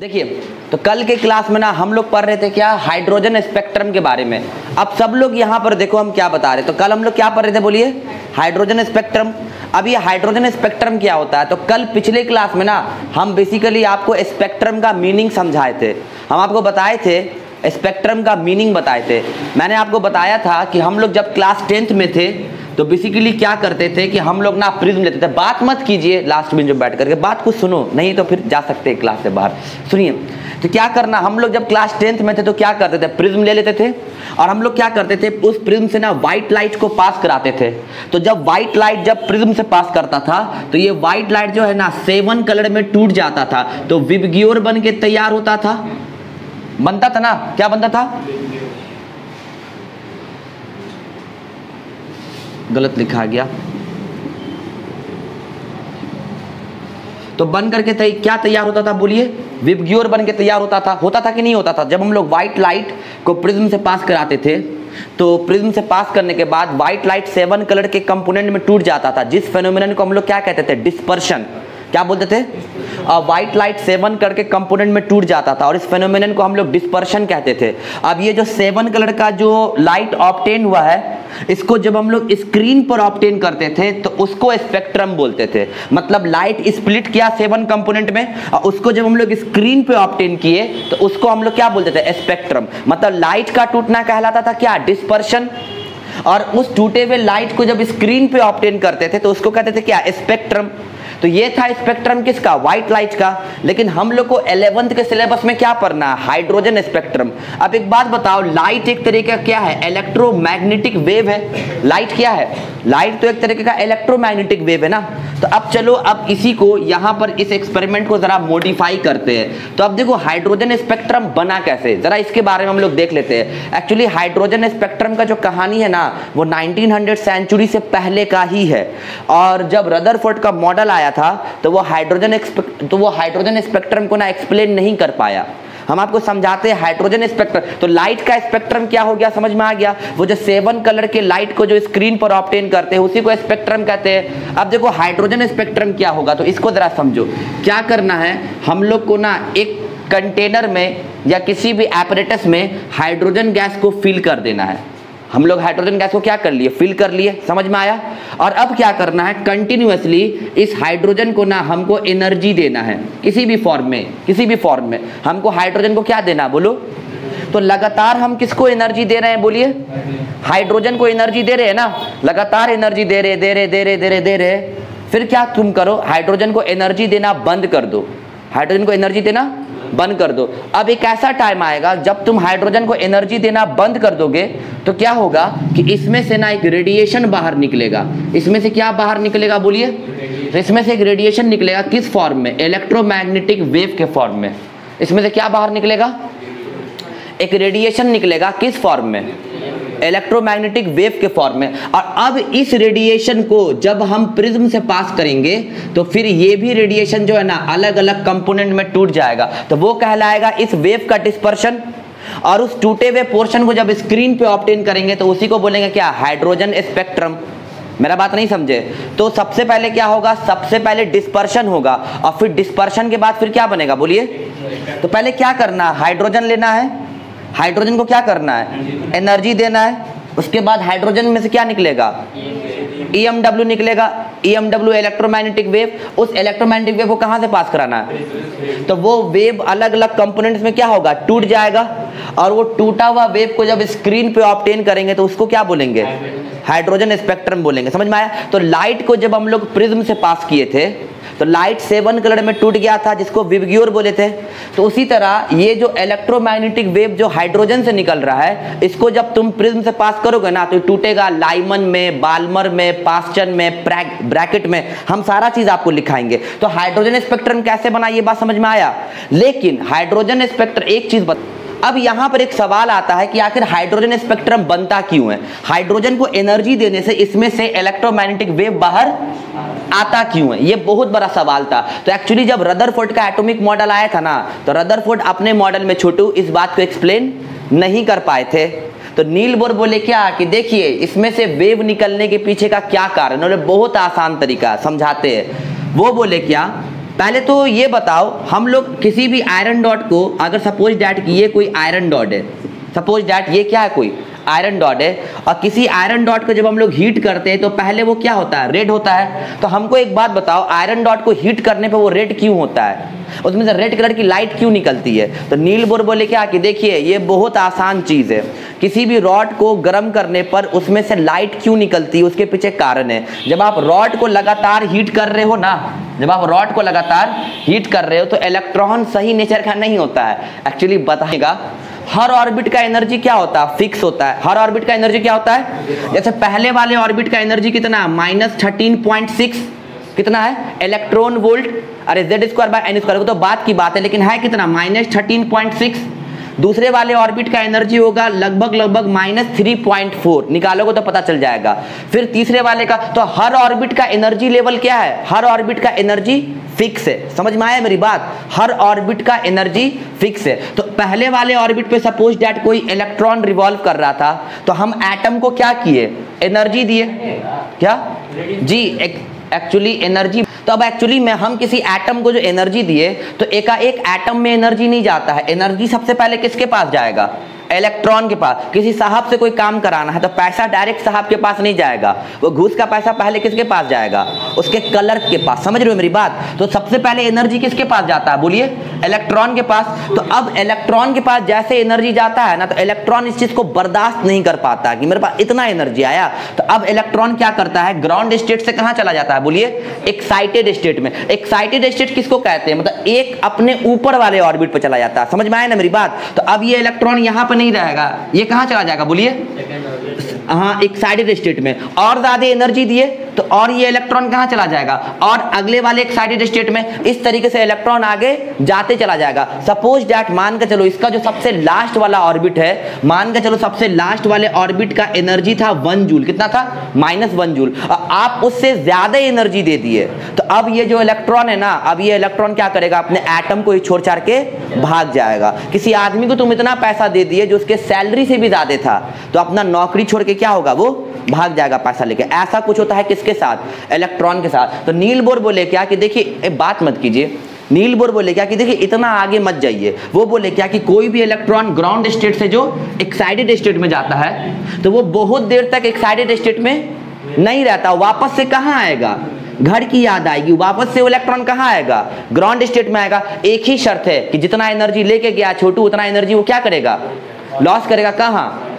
देखिए तो कल के क्लास में ना हम लोग पढ़ रहे थे क्या हाइड्रोजन स्पेक्ट्रम के बारे में। अब सब लोग यहाँ पर देखो हम क्या बता रहे। तो कल हम लोग क्या पढ़ रहे थे बोलिए? Hydrogen spectrum. अब ये हाइड्रोजन स्पेक्ट्रम क्या होता है? तो कल पिछले क्लास में ना हम बेसिकली आपको स्पेक्ट्रम का मीनिंग समझाए थे। हम आपको बताए थे, स्पेक्ट्रम का मीनिंग बताए थे। मैंने आपको बताया था कि हम लोग जब क्लास टेंथ में थे तो बेसिकली क्या करते थे कि हम लोग ना प्रिज्म लेते थे। बात मत कीजिए लास्ट में जो बैठ करके। बात कुछ सुनो, नहीं तो फिर जा सकते हैं क्लास से बाहर। सुनिए तो क्या करना, हम लोग जब क्लास टेंथ में थे तो क्या करते थे? प्रिज्म ले लेते थे। और हम लोग क्या करते थे, उस प्रिज्म से ना व्हाइट लाइट को पास कराते थे। तो जब व्हाइट लाइट जब प्रिज्म से पास करता था तो ये व्हाइट लाइट जो है ना सेवन कलर में टूट जाता था। तो विबग्योर बन के तैयार होता था। बनता था ना? क्या बनता था? गलत लिखा गया। तो बन करके तय, क्या तैयार होता था बोलिए? विबग्योर बन के तैयार होता था। होता था कि नहीं होता था? जब हम लोग व्हाइट लाइट को प्रिज्म से पास कराते थे तो प्रिज्म से पास करने के बाद व्हाइट लाइट सेवन कलर के कंपोनेंट में टूट जाता था। जिस फेनोमिनन को हम लोग क्या कहते थे? डिस्पर्शन क्या बोलते थे? व्हाइट लाइट सेवन कलर के कंपोनेंट में टूट जाता था और इस फेनोमिनन को हम लोग डिस्पर्शन कहते थे। अब ये जो सेवन कलर का जो लाइट ऑप्टेन हुआ है इसको जब हम लोग स्क्रीन पर ऑप्टेन करते थे तो उसको स्पेक्ट्रम बोलते थे। मतलब लाइट स्प्लिट किया सेवन कंपोनेंट में, और उसको जब हम लोग स्क्रीन पे ऑप्टेन किए तो उसको हम लोग क्या बोलते थे? स्पेक्ट्रम मतलब लाइट का टूटना कहलाता था क्या? डिस्पर्शन और उस टूटे हुए लाइट को जब स्क्रीन पे ऑप्टेन करते थे तो उसको कहते थे क्या? स्पेक्ट्रम तो ये था स्पेक्ट्रम किसका? व्हाइट लाइट का। लेकिन हम लोग को एलेवंथ के सिलेबस में क्या पढ़ना है? हाइड्रोजन स्पेक्ट्रम अब एक बात बताओ लाइट एक तरीके का क्या है? इलेक्ट्रोमैग्नेटिक वेव है। लाइट क्या है? लाइट तो एक तरीके का इलेक्ट्रोमैग्नेटिक वेव है ना। तो अब चलो, अब इसी को यहाँ पर इस एक्सपेरिमेंट को जरा मॉडिफाई करते हैं। तो अब देखो हाइड्रोजन स्पेक्ट्रम बना कैसे? जरा इसके बारे में हम लोग देख लेते हैं। एक्चुअली हाइड्रोजन स्पेक्ट्रम का जो कहानी है ना, वो 1900 सेंचुरी से पहले का ही है। और जब रदरफोर्ड का मॉडल आया था तो वो हाइड्रोजन तो वो हाइड्रोजन स्पेक्ट्रम को ना एक्सप्लेन नहीं कर पाया। हम आपको समझाते हैं हाइड्रोजन स्पेक्ट्रम तो लाइट का स्पेक्ट्रम क्या हो गया? समझ में आ गया? वो जो सेवन कलर के लाइट को जो स्क्रीन पर ऑप्टेन करते हैं, उसी को स्पेक्ट्रम कहते हैं। अब देखो हाइड्रोजन स्पेक्ट्रम क्या होगा? तो इसको जरा समझो। क्या करना है? हम लोग को ना एक कंटेनर में या किसी भी एपरेटस में हाइड्रोजन गैस को फिल कर देना है। हम लोग हाइड्रोजन गैस को क्या कर लिए? फिल कर लिए। समझ में आया? और अब क्या करना है? कंटिन्यूसली इस हाइड्रोजन को ना हमको एनर्जी देना है। किसी भी फॉर्म में, किसी भी फॉर्म में। हमको हाइड्रोजन को क्या देना बोलो। तो लगातार हम किसको एनर्जी दे रहे हैं? बोलिए। हाइड्रोजन को एनर्जी दे रहे हैं ना? लगातार एनर्जी दे रहे दे रहे दे रहे दे रहे दे रहे। फिर क्या तुम करो? हाइड्रोजन को एनर्जी देना बंद कर दो। हाइड्रोजन को एनर्जी देना बंद कर दो। अब एक ऐसा टाइम आएगा, जब तुम हाइड्रोजन को एनर्जी देना बंद कर दोगे तो क्या होगा कि इसमें से ना एक रेडिएशन बाहर निकलेगा। इसमें से क्या बाहर निकलेगा बोलिए? इसमें से एक रेडिएशन निकलेगा किस फॉर्म में? इलेक्ट्रोमैग्नेटिक वेव के फॉर्म में। इसमें से क्या बाहर निकलेगा? एक रेडिएशन निकलेगा किस फॉर्म में? इलेक्ट्रोमैग्नेटिक वेव के फॉर्म में। और अब इस रेडिएशन को जब हम प्रिज्म से पास करेंगे तो फिर ये भी रेडिएशन जो है ना अलग अलग कंपोनेंट में टूट जाएगा। तो वो कहलाएगा इस वेव का डिस्पर्शन और उस टूटे हुए पोर्शन को जब स्क्रीन पे ऑप्टेन करेंगे तो उसी को बोलेंगे क्या? हाइड्रोजन स्पेक्ट्रम मेरा बात नहीं समझे? तो सबसे पहले क्या होगा? सबसे पहले डिस्पर्शन होगा। और फिर डिस्पर्शन के बाद फिर क्या बनेगा? बोलिए। तो पहले क्या करना? हाइड्रोजन लेना है। हाइड्रोजन को क्या करना है? एनर्जी देना है। उसके बाद हाइड्रोजन में से क्या निकलेगा? ई एम डब्ल्यू निकलेगा। E M W electromagnetic wave उस इलेक्ट्रोमैग्नेटिक वेव को कहाँ से पास कराना है? तो वो वेव अलग अलग कंपोनेंट्स में क्या होगा? टूट जाएगा। और वो टूटा हुआ वेव को जब स्क्रीन पे ऑप्टेन करेंगे तो उसको क्या बोलेंगे? हाइड्रोजन स्पेक्ट्रम बोलेंगे। समझ में आया? तो लाइट को जब हम लोग प्रिज्म से पास किए थे तो लाइट सेवन कलर में टूट गया था, जिसको विवग्योर बोले थे। तो उसी तरह ये जो इलेक्ट्रोमैग्नेटिक वेव जो हाइड्रोजन से निकल रहा है, इसको जब तुम प्रिज्म से पास करोगे ना तो टूटेगा लाइमन में बालमर में पास्चन में ब्रैकेट में, हम सारा चीज़ आपको लिखाएँगे। तो हाइड्रोजन स्पेक्ट्रम कैसे बना, ये बात समझ में आया? लेकिन हाइड्रोजन स्पेक्ट्रम एक चीज़ बता अब यहाँ पर एक सवाल आता है कि आखिर हाइड्रोजन स्पेक्ट्रम बनता क्यों है? हाइड्रोजन को एनर्जी देने से इसमें से इलेक्ट्रोमैग्नेटिक वेव बाहर आता क्यों है? ये बहुत बड़ा सवाल था। तो एक्चुअली जब रदरफोर्ड का एटॉमिक मॉडल आया था ना तो रदरफोर्ड अपने मॉडल में छोटू, इस बात को एक्सप्लेन नहीं कर पाए थे। तो नील बोर बोले क्या कि देखिए, इसमें से वेव निकलने के पीछे का क्या कारण उन्होंने बहुत आसान तरीका, समझाते हैं। वो बोले क्या पहले तो ये बताओ, हम लोग किसी भी आयरन डॉट को, अगर सपोज़ डैट ये कोई आयरन डॉट है सपोज़ डैट ये क्या है कोई? आयरन डॉट है। और किसी आयरन डॉट को जब हम लोग हीट करते हैं तो पहले वो क्या होता है? रेड होता है। तो हमको एक बात बताओ आयरन डॉट को हीट करने पे वो रेड क्यों होता है? उसमें से रेड कलर की लाइट क्यों निकलती है? तो नील बोर बोले क्या कि देखिए, ये बहुत आसान चीज़ है। किसी भी रॉड को गर्म करने पर उसमें से लाइट क्यों निकलती है? उसके पीछे कारण है। जब आप रॉड को लगातार हीट कर रहे हो ना, जब आप रॉड को लगातार हीट कर रहे हो तो इलेक्ट्रॉन सही नेचर का नहीं होता है। एक्चुअली बताएगा हर ऑर्बिट का एनर्जी क्या होता है? फिक्स होता है। हर ऑर्बिट का एनर्जी क्या होता है? जैसे पहले वाले ऑर्बिट का एनर्जी कितना माइनस थर्टीन पॉइंट सिक्स। कितना है? Electron volt. अरे Z square by N square तो बात की बात है, लेकिन है कितना? Minus thirteen point six. दूसरे वाले ऑर्बिट का एनर्जी होगा लगभग लगभग माइनस थ्री पॉइंट फोर निकालोगे तो पता चल जाएगा। फिर तीसरे वाले का तो हर ऑर्बिट का एनर्जी लेवल क्या है? हर ऑर्बिट का एनर्जी फिक्स है। समझ में आया मेरी बात? हर ऑर्बिट का एनर्जी फिक्स है। तो पहले वाले ऑर्बिट पे सपोज़ डैट कोई इलेक्ट्रॉन रिवॉल्व कर रहा था तो हम एटम को क्या किए? एनर्जी दिए। क्या? जी एक्चुअली एनर्जी तो अब एक्चुअली में, हम किसी एटम को जो एनर्जी दिए तो एकाएक एटम में एनर्जी नहीं जाता है। एनर्जी सबसे पहले किसके पास जाएगा? इलेक्ट्रॉन के पास, किसी साहब से कोई काम कराना है तो पैसा डायरेक्ट साहब के पास नहीं जाएगा। वो घूस का पैसा पहले किसके पास जाएगा? उसके कलर के पास। समझ रहे हो मेरी बात? तो सबसे पहले एनर्जी किसके पास जाता है? बोलिए। इलेक्ट्रॉन के पास। तो अब इलेक्ट्रॉन के पास जैसे एनर्जी जाता है ना तो इलेक्ट्रॉन इस चीज़ को बर्दाश्त नहीं कर पाता कि मेरे पास इतना एनर्जी आया। तो अब इलेक्ट्रॉन क्या करता है? ग्राउंड स्टेट से कहाँ चला जाता है? बोलिए। एक्साइटेड स्टेट में। एक्साइटेड स्टेट किसको कहते हैं? मतलब एक अपने ऊपर वाले ऑर्बिट पर चला जाता है। समझ में आया ना मेरी बात? तो अब ये इलेक्ट्रॉन यहाँ पर नहीं रहेगा। ये कहाँ चला जाएगा? बोलिए। हाँ एक्साइटेड स्टेट में। और ज़्यादा एनर्जी दिए तो और ये इलेक्ट्रॉन कहाँ चला जाएगा? और अगले वाले एक्साइटेड स्टेट में इस तरीके से इलेक्ट्रॉन आगे जाते चला जाएगा। सपोज़ डैट मान के चलो, इसका जो सबसे लास्ट वाला ऑर्बिट है, मान के चलो, सबसे लास्ट वाले ऑर्बिट का एनर्जी था वन जूल कितना था? माइनस वन जूल आप उससे ज़्यादा एनर्जी दे दिए। तो अब ये जो इलेक्ट्रॉन है ना, अब ये इलेक्ट्रॉन क्या करेगा? अपने एटम को ही छोड़ छाड़ के भाग जाएगा। किसी आदमी को तुम इतना पैसा दे दिए जो उसके सैलरी से भी ज़्यादा था तो अपना नौकरी छोड़ के क्या होगा? वो भाग जाएगा पैसा लेके। ऐसा कुछ होता है किसके साथ? इलेक्ट्रॉन के साथ। तो नील बोर बोले क्या कि देखिए बात मत कीजिए। नील बोर बोले क्या कि देखिए, इतना आगे मत जाइए। वो बोले क्या कि कोई भी इलेक्ट्रॉन ग्राउंड स्टेट से जो एक्साइटेड स्टेट में जाता है तो वो बहुत देर तक एक्साइटेड स्टेट में नहीं रहता। वापस से कहाँ आएगा? घर की याद आएगी। वापस से इलेक्ट्रॉन कहाँ आएगा? ग्राउंड स्टेट में आएगा। एक ही शर्त है कि जितना एनर्जी लेके गया, छोटू, उतना एनर्जी वो क्या करेगा? लॉस करेगा। कहाँ?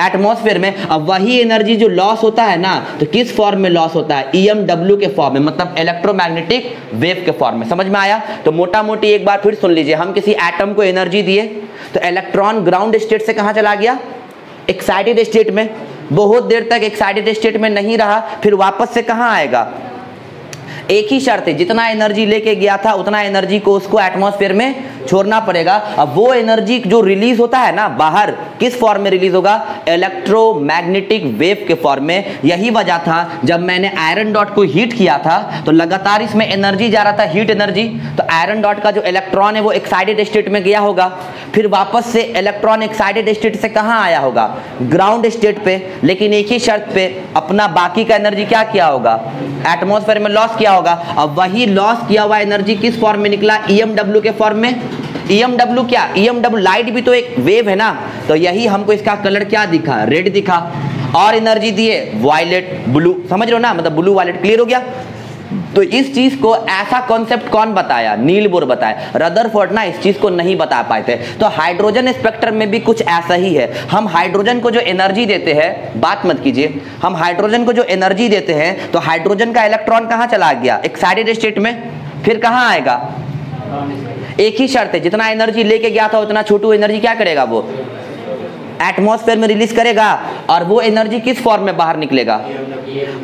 एटमॉस्फेयर में अब वही एनर्जी जो लॉस होता है ना तो किस फॉर्म में लॉस होता है? ई e के फॉर्म में मतलब इलेक्ट्रोमैग्नेटिक वेव के फॉर्म में। समझ में आया? तो मोटा मोटी एक बार फिर सुन लीजिए, हम किसी एटम को एनर्जी दिए तो इलेक्ट्रॉन ग्राउंड स्टेट से कहाँ चला गया? एक्साइटेड स्टेट में। बहुत देर तक एक्साइटेड स्टेट में नहीं रहा, फिर वापस से कहाँ आएगा? एक ही शर्त है, जितना एनर्जी लेके गया था, उतना एनर्जी को उसको एटमॉस्फेयर में छोड़ना पड़ेगा। अब वो एनर्जी जो रिलीज़ होता है ना, बाहर, किस फॉर्म में रिलीज़ होगा? इलेक्ट्रोमैग्नेटिक वेव के फॉर्म में। यही वजह था, जब मैंने आयरन डॉट को हीट किया था तो लगातार इसमें एनर्जी जा रहा था हीट एनर्जी तो आयरन डॉट का जो इलेक्ट्रॉन है, वो एक्साइटेड स्टेट में गया होगा। फिर वापस से इलेक्ट्रॉन एक्साइटेड स्टेट से कहाँ आया होगा? ग्राउंड स्टेट पे। लेकिन एक ही शर्त पे अपना बाकी का एनर्जी क्या किया होगा? एटमोस्फेयर में लॉस किया होगा। अब वही लॉस किया हुआ एनर्जी किस फॉर्म में निकला? ईएमडब्ल्यू के फॉर्म में? ईएमडब्ल्यू क्या? ईएमडब्ल्यू लाइट भी तो एक वेव है ना? तो यही हमको इसका कलर क्या दिखा? रेड दिखा। और एनर्जी दिए। वायलेट ब्लू समझ रहे हो ना? मतलब ब्लू वायलेट क्लियर हो गया? तो इस चीज़ को ऐसा कॉन्सेप्ट कौन बताया? नील बोर बताया रदरफोर्ड ना इस चीज़ को नहीं बता पाए थे। तो हाइड्रोजन स्पेक्ट्रम में भी कुछ ऐसा ही है। हम हाइड्रोजन को जो एनर्जी देते हैं, बात मत कीजिए। हम हाइड्रोजन को जो एनर्जी देते हैं तो हाइड्रोजन का इलेक्ट्रॉन कहाँ चला गया? एक्साइटेड स्टेट में? फिर कहाँ आएगा? एक ही शर्त है। जितना एनर्जी लेके गया था, उतना छोटू एनर्जी क्या करेगा वो? एटमॉस्फेयर में रिलीज़ करेगा और वो एनर्जी किस फॉर्म में बाहर निकलेगा?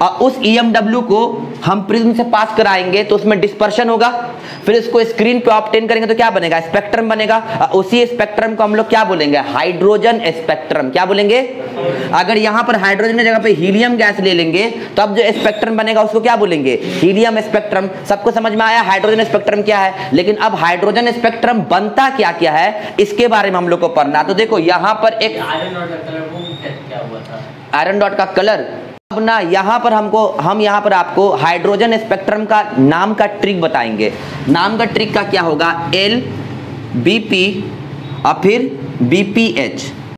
और उस ईएमडब्ल्यू e को हम प्रिज्म से पास कराएँगे तो उसमें डिस्पर्शन होगा। फिर इसको स्क्रीन पे ऑप्टेन करेंगे तो क्या बनेगा? स्पेक्ट्रम बनेगा। उसी स्पेक्ट्रम को हम लोग क्या बोलेंगे? हाइड्रोजन स्पेक्ट्रम क्या बोलेंगे? अगर यहाँ पर हाइड्रोजन की जगह पे हीलियम गैस ले लेंगे तब जो स्पेक्ट्रम बनेगा उसको क्या बोलेंगे? हीलियम स्पेक्ट्रम सबको समझ में आया? हाइड्रोजन स्पेक्ट्रम क्या है? लेकिन अब हाइड्रोजन स्पेक्ट्रम बनता क्या क्या है? इसके बारे में हम लोग को पढ़ना तो देखो, यहाँ पर एक आयरन डॉट का कलर अब ना यहाँ पर हमको, हम यहाँ पर आपको हाइड्रोजन स्पेक्ट्रम का नाम का ट्रिक बताएँगे। नाम का ट्रिक का क्या होगा? एल बी पी और फिर बी पी एच